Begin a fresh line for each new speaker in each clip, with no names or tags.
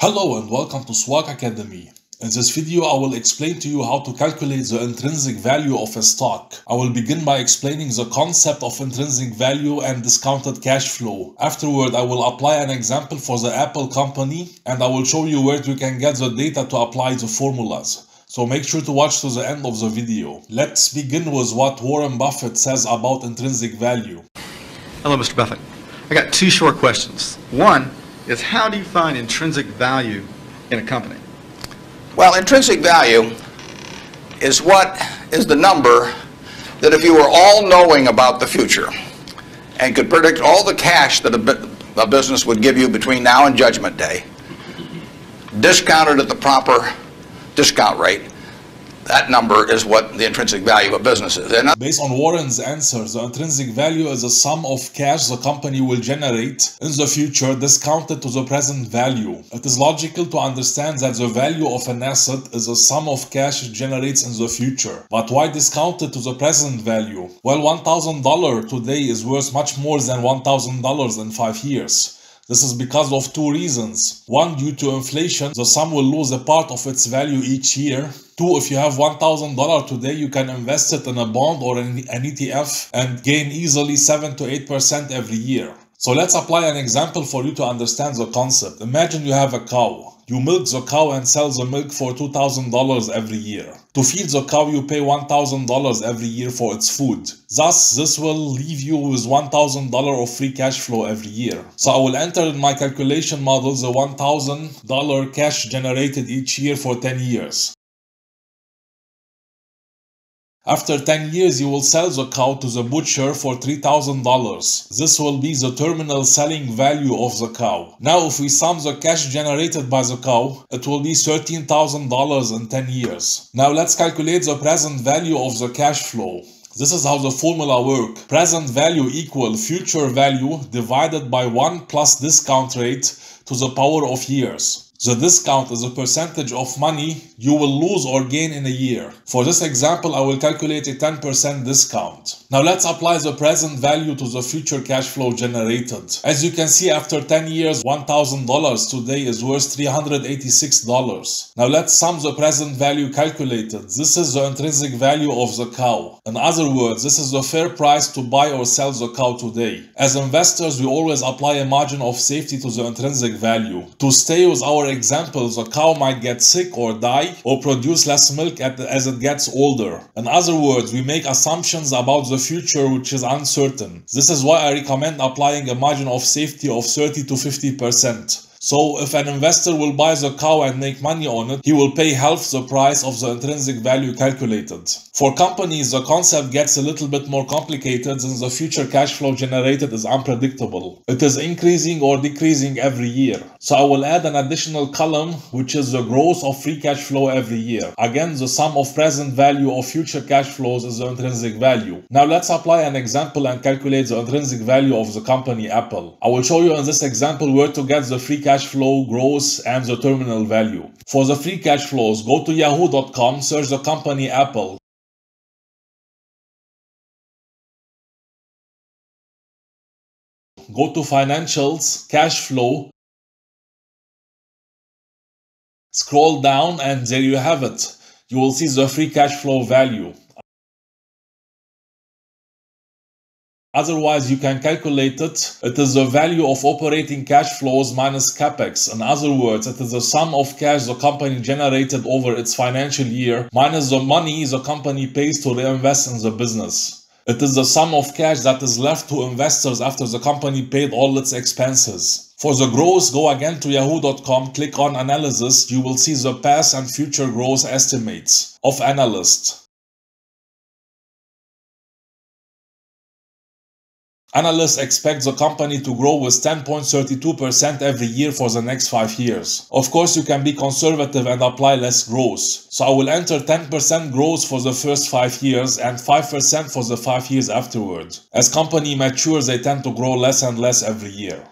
Hello and welcome to SWAK Academy. In this video, I will explain to you how to calculate the intrinsic value of a stock. I will begin by explaining the concept of intrinsic value and discounted cash flow. Afterward, I will apply an example for the Apple company and I will show you where you can get the data to apply the formulas. So make sure to watch to the end of the video. Let's begin with what Warren Buffett says about intrinsic value.
Hello, Mr. Buffett. I got two short questions. One is how do you find intrinsic value in a company?
Well, intrinsic value is what is the number that if you were all knowing about the future and could predict all the cash that a, bu- a business would give you between now and judgment day, discounted at the proper discount rate, that number is what the intrinsic value of a business is. And
Based on Warren's answer, the intrinsic value is the sum of cash the company will generate in the future discounted to the present value. It is logical to understand that the value of an asset is the sum of cash it generates in the future. But why discounted to the present value? Well, $1,000 today is worth much more than $1,000 in 5 years. This is because of two reasons. One, due to inflation, the sum will lose a part of its value each year. Two, if you have $1,000 today, you can invest it in a bond or an ETF and gain easily 7 to 8% every year. So let's apply an example for you to understand the concept. Imagine you have a cow. You milk the cow and sell the milk for $2,000 every year. To feed the cow, you pay $1,000 every year for its food. Thus, this will leave you with $1,000 of free cash flow every year. So I will enter in my calculation model the $1,000 cash generated each year for 10 years. After 10 years, you will sell the cow to the butcher for $3,000. This will be the terminal selling value of the cow. Now, if we sum the cash generated by the cow, it will be $13,000 in 10 years. Now, let's calculate the present value of the cash flow. This is how the formula works. Present value equal future value divided by 1 plus discount rate to the power of years. The discount is a percentage of money you will lose or gain in a year. For this example, I will calculate a 10% discount. Now let's apply the present value to the future cash flow generated. As you can see, after 10 years, $1,000 today is worth $386. Now let's sum the present value calculated. This is the intrinsic value of the cow. In other words, this is the fair price to buy or sell the cow today. As investors, we always apply a margin of safety to the intrinsic value. To stay with our example, a cow might get sick or die or produce less milk the- as it gets older. In other words, we make assumptions about the future which is uncertain. This is why I recommend applying a margin of safety of 30 to 50%. So if an investor will buy the cow and make money on it, he will pay half the price of the intrinsic value calculated. For companies, the concept gets a little bit more complicated since the future cash flow generated is unpredictable. It is increasing or decreasing every year. So I will add an additional column which is the growth of free cash flow every year. Again, the sum of present value of future cash flows is the intrinsic value. Now let's apply an example and calculate the intrinsic value of the company Apple. I will show you in this example where to get the free cash flow, growth, and the terminal value. For the free cash flows, go to yahoo.com, search the company Apple. Go to financials, cash flow, scroll down, and there you have it. You will see the free cash flow value. Otherwise, you can calculate it. It is the value of operating cash flows minus capex. In other words, it is the sum of cash the company generated over its financial year minus the money the company pays to reinvest in the business. It is the sum of cash that is left to investors after the company paid all its expenses. For the growth, go again to yahoo.com, click on analysis. You will see the past and future growth estimates of analysts. Analysts expect the company to grow with 10.32% every year for the next 5 years. Of course, you can be conservative and apply less growth. So I will enter 10% growth for the first 5 years and 5% for the 5 years afterward. As company matures, they tend to grow less and less every year.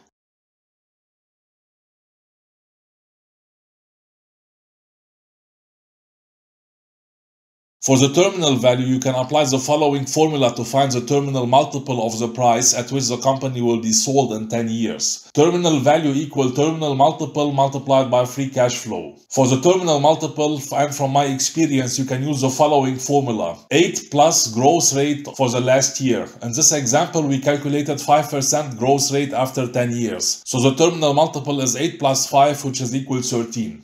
For the terminal value, you can apply the following formula to find the terminal multiple of the price at which the company will be sold in 10 years. Terminal value equal terminal multiple multiplied by free cash flow. For the terminal multiple, and from my experience, you can use the following formula. 8 plus growth rate for the last year. In this example, we calculated 5% growth rate after 10 years. So the terminal multiple is 8 plus 5, which is equal 13.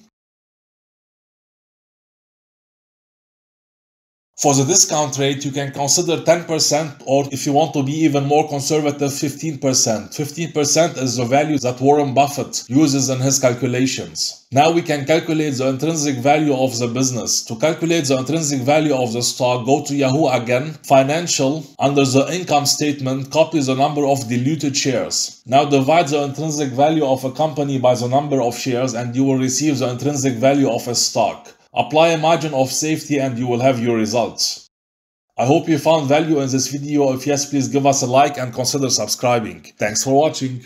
For the discount rate, you can consider 10% or if you want to be even more conservative, 15%. 15% is the value that Warren Buffett uses in his calculations. Now we can calculate the intrinsic value of the business. To calculate the intrinsic value of the stock, go to Yahoo again, Financial, under the income statement, copy the number of diluted shares. Now divide the intrinsic value of a company by the number of shares and you will receive the intrinsic value of a stock. Apply a margin of safety and you will have your results. I hope you found value in this video. If yes, please give us a like and consider subscribing. Thanks for watching.